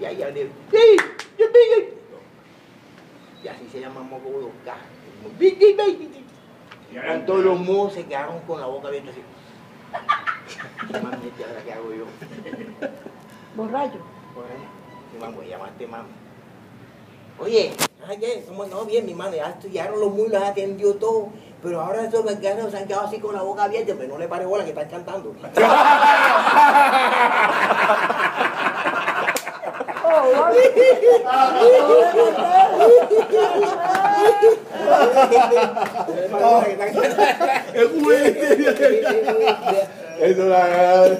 Y ahí hablé, ¡Sí! ¡Yo tengo! Y así se llama moco boca. Con todos los mozos se quedaron con la boca abierta así. Mami, ¿qué ahora qué hago yo? Borracho. Mi mamá, voy a llamarte mami. Oye, ¿sabes qué? ¿Cómo no? Bien, mi mano, ya estudiaron los mulos, ya atendió todo. Pero ahora esos mexicanos se han quedado así con la boca abierta, pero no le pare bola que están cantando. Eso la hay,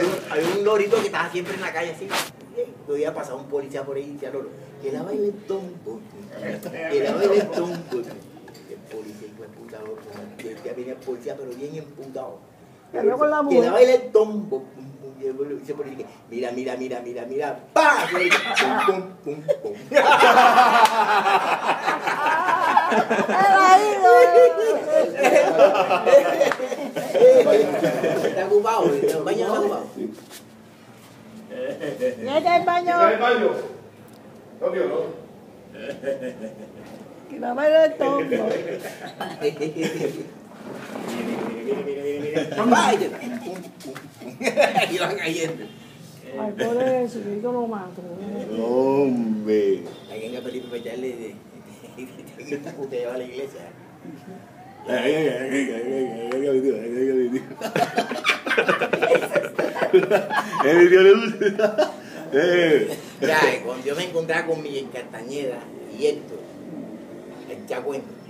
un, hay un lorito que estaba siempre en la calle así. Otro día pasaba un policía por ahí y decía, loro, que la baile tombo. Que la baile tombo. El policía, hijo de Ya venía el policía, pero bien emputado. Pero con la Que mujer. el tombo. El mira, mira, mira, mira, mira. ¡Pah! Pum, pum, pum, pum. Está ocupado, el baño está ocupado. Vete al baño. ¿Está en el baño? No, tío, no. Que la baile el tombo. Vaya. Pum, pum, Biden. y van cayendo. Al pobre Jesucristo lo. Hombre. Ahí en Felipe para echarle que lleva a la iglesia. Ya, cuando yo me encontraba con Miguel Castañeda y esto, el chacuento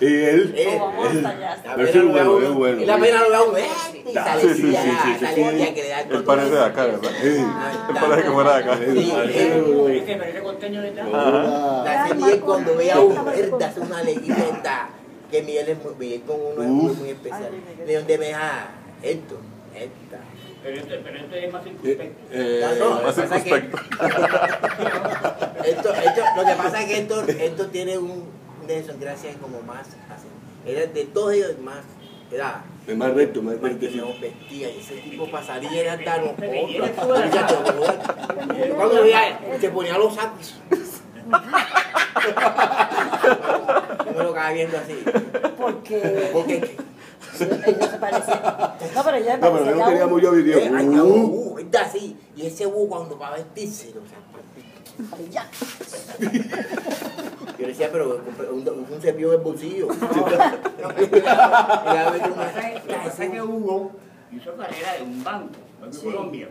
Y él. Eh, es bueno, es bueno. Y la pena lo eh, y Ah, sale sí, sí, sí, sí, sí, sí. que el Él parece de acá, ¿verdad? Él parece que fuera de acá. Este parece costeño de tal. Ah. Cuando ve a un verde hace una alegría que Miguel es muy, Miguel con uno es muy, muy especial. De donde me deja esto, esta. Pero este, pero este es más Eh, circunspecto. eh, No, no, Más lo que pasa es que- circunspecto. Esto, esto, lo que pasa es que esto, esto tiene un, una idiosincrasia como más, así. Era de todos ellos más, era Es más recto, más recto. que no vestía y ese tipo pasaría era tan de acuerdo. Cuando veía, se ponía los sacos. Yo me lo acababa viendo así. Porque Porque ellos se parecían. No, pero ella No, pero yo quería mucho eh, video. ay, no, Uh, uh, está así. Y ese búho cuando va a vestirse, o sea, Ya. Yo decía, pero un, un cepillo del bolsillo. La pasa es que Hugo hizo carrera de un banco, Banco de Colombia.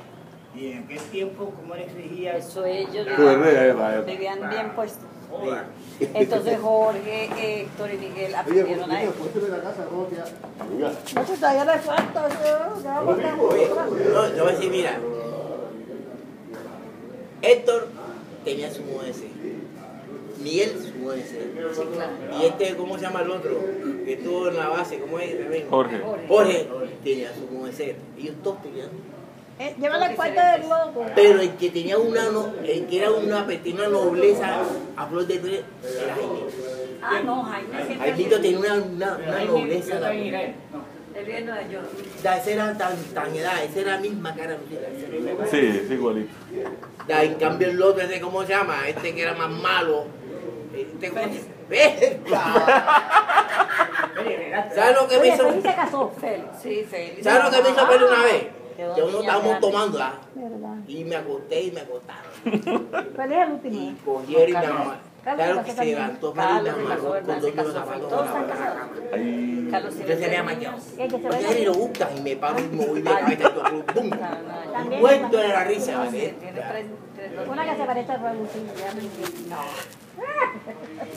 Y en aquel tiempo, como le exigía Eso ellos vaya. vivían bien puestos. Joda. Entonces Jorge, Héctor y Miguel aprendieron a él. Venga. No, si todavía le falta. eso, no, yo voy a decir, mira. Héctor tenía su mujer Miguel su mujer Y este, ¿cómo se llama el otro? Que estuvo en la base, ¿cómo es? Ven. Jorge. Jorge tenía su mujer Ellos todos tenían. Eh, Llévala al cuarto del loco. Pero el que tenía una, no- el que era una, tenía una nobleza a flor de piel era Jaime. Ah, no, Jaime. Jaimito tenía una, una, nobleza. la también Nueva York. Ya, esa era tan, tan edad, esa era la misma cara. Sí, es igualito. En cambio el otro, ese, ¿cómo se llama? Este que era más malo. Este, ¿cómo se- ¡Verga! ¿Sabes lo que me hizo? Félix se casó. Félix, sí, Félix. ¿Sabes lo que me hizo ver una vez? Quedó Que uno estábamos tomando, ¿ah? ¿Verdad? Y me acosté y me acostaron. Félix es el último. Y cogieron y me Carlos. Claro que se levantó amarró ¿verdad? con dos casó, zapatos. en la cama. Carlos Yo se había tiene maquillado. Y el que se Oye, ve y lo buscan y me paro y me voy de cabeza y ¡pum! También Muerto de la risa, ¿vale? tiene tres, tres, dos Una que se parece a Raúl. ya me entiendo. No.